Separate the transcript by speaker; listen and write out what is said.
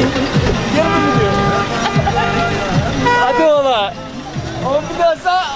Speaker 1: Yarım gidiyor. Hadi ola. Oğlum bir daha sağ.